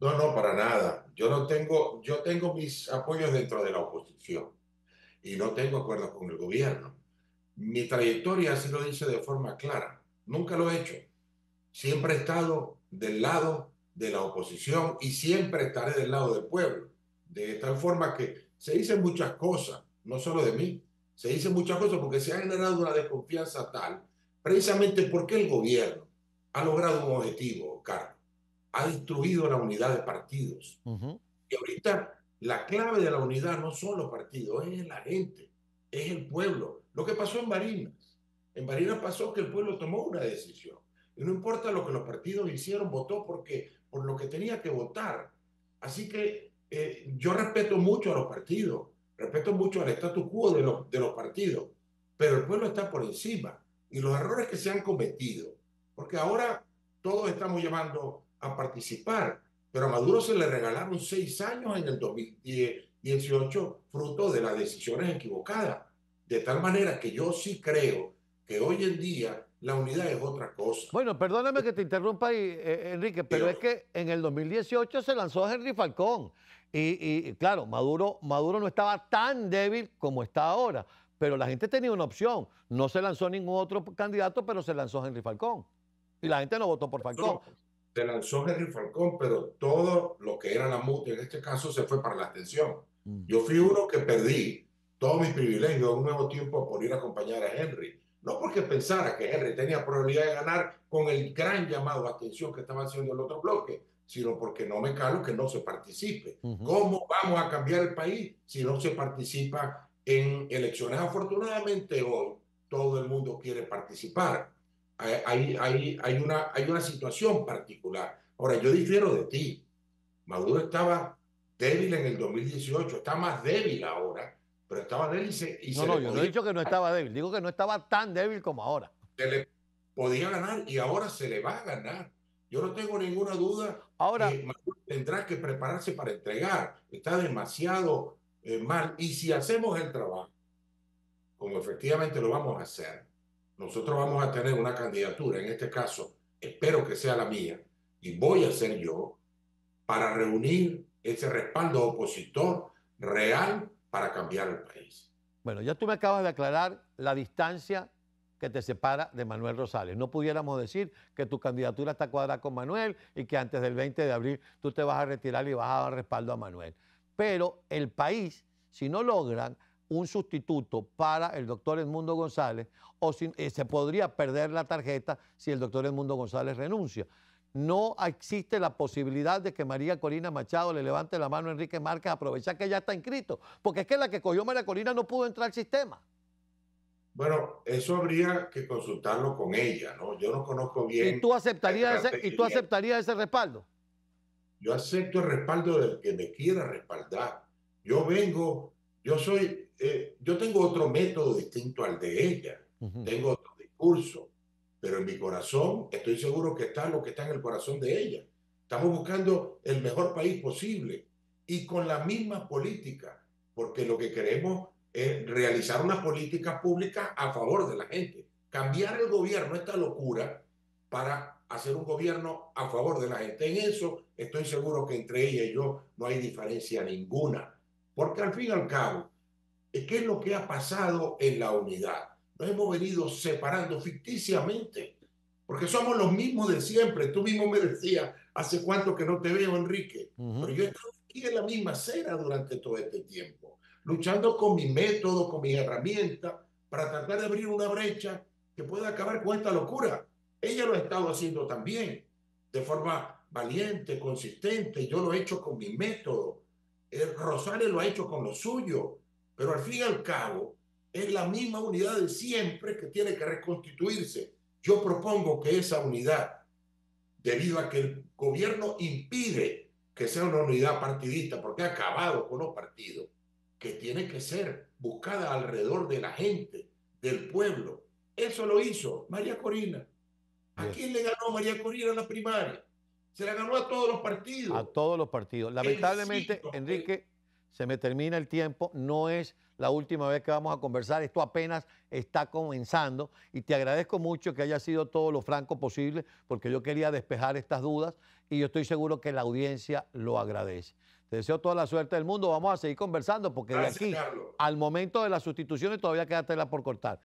No, no, para nada. Yo no tengo, yo tengo mis apoyos dentro de la oposición y no tengo acuerdos con el gobierno. Mi trayectoria así lo dice de forma clara. Nunca lo he hecho. Siempre he estado del lado de la oposición y siempre estaré del lado del pueblo. De tal forma que se dicen muchas cosas, no solo de mí, se dicen muchas cosas porque se ha generado una desconfianza tal, precisamente porque el gobierno ha logrado un objetivo, Carlos. Ha destruido la unidad de partidos. Y ahorita la clave de la unidad no son los partidos, es la gente, es el pueblo. Lo que pasó en Barinas. En Barinas pasó que el pueblo tomó una decisión. Y no importa lo que los partidos hicieron, votó porque, por lo que tenía que votar. Así que eh, yo respeto mucho a los partidos, respeto mucho al status quo de los, de los partidos, pero el pueblo está por encima. Y los errores que se han cometido, porque ahora todos estamos llamando a participar, pero a Maduro se le regalaron seis años en el 2018 fruto de las decisiones equivocadas. De tal manera que yo sí creo que hoy en día la unidad es otra cosa. Bueno, perdóname que te interrumpa ahí, eh, Enrique, pero es que en el 2018 se lanzó Henry Falcón. Y, claro, Maduro, Maduro no estaba tan débil como está ahora, pero la gente tenía una opción. No se lanzó ningún otro candidato, pero se lanzó Henry Falcón. Y la gente no votó por Falcón se lanzó Henry Falcón, pero todo lo que era la MUT en este caso se fue para la atención. Mm. Yo fui uno que perdí todos mis privilegios un nuevo tiempo por ir a acompañar a Henry. No porque pensara que Henry tenía probabilidad de ganar con el gran llamado a atención que estaba haciendo el otro bloque, sino porque no me calo que no se participe. ¿Cómo vamos a cambiar el país si no se participa en elecciones? Afortunadamente hoy todo el mundo quiere participar hay, hay, hay, una, hay una situación particular. Ahora, yo difiero de ti. Maduro estaba débil en el 2018, está más débil ahora, pero estaba débil y No, no, yo no he dicho que no estaba débil, digo que no estaba tan débil como ahora. Se le podía ganar y ahora se le va a ganar. Yo no tengo ninguna duda ahora, que Maduro tendrá que prepararse para entregar. Está demasiado eh, mal. Y si hacemos el trabajo, como efectivamente lo vamos a hacer, nosotros vamos a tener una candidatura, en este caso, espero que sea la mía, y voy a ser yo, para reunir ese respaldo opositor real para cambiar el país. Bueno, ya tú me acabas de aclarar la distancia que te separa de Manuel Rosales. No pudiéramos decir que tu candidatura está cuadrada con Manuel y que antes del 20 de abril tú te vas a retirar y vas a dar respaldo a Manuel. Pero el país, si no logran un sustituto para el doctor Edmundo González o si, eh, se podría perder la tarjeta si el doctor Edmundo González renuncia. No existe la posibilidad de que María Corina Machado le levante la mano a Enrique Márquez, aprovechar que ya está inscrito, porque es que la que cogió María Corina no pudo entrar al sistema. Bueno, eso habría que consultarlo con ella, ¿no? Yo no conozco bien. ¿Y tú aceptarías, ese, ¿y tú aceptarías ese respaldo? Yo acepto el respaldo del que me quiera respaldar. Yo vengo, yo soy eh, yo tengo otro método distinto al de ella, tengo otro discurso, pero en mi corazón estoy seguro que está lo que está en el corazón de ella. Estamos buscando el mejor país posible y con la misma política, porque lo que queremos es realizar una política pública a favor de la gente, cambiar el gobierno, esta locura, para hacer un gobierno a favor de la gente. En eso estoy seguro que entre ella y yo no hay diferencia ninguna, porque al fin y al cabo, ¿Qué es lo que ha pasado en la unidad? Nos hemos venido separando ficticiamente, porque somos los mismos de siempre. Tú mismo me decías, ¿hace cuánto que no te veo, Enrique? Pero yo he estado aquí en la misma cera durante todo este tiempo, luchando con mi método, con mis herramientas, para tratar de abrir una brecha que pueda acabar con esta locura. Ella lo ha estado haciendo también, de forma valiente, consistente. Yo lo he hecho con mi método. Rosales lo ha hecho con lo suyo. Pero al fin y al cabo, es la misma unidad de siempre que tiene que reconstituirse. Yo propongo que esa unidad, debido a que el gobierno impide que sea una unidad partidista, porque ha acabado con los partidos, que tiene que ser buscada alrededor de la gente, del pueblo. Eso lo hizo María Corina. ¿A quién le ganó María Corina en la primaria? Se la ganó a todos los partidos. A todos los partidos. Lamentablemente, Enrique, se me termina el tiempo, no es la última vez que vamos a conversar, esto apenas está comenzando y te agradezco mucho que haya sido todo lo franco posible porque yo quería despejar estas dudas y yo estoy seguro que la audiencia lo agradece. Te deseo toda la suerte del mundo, vamos a seguir conversando porque de aquí al momento de las sustituciones todavía queda tela por cortar.